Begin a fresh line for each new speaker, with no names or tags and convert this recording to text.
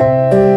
you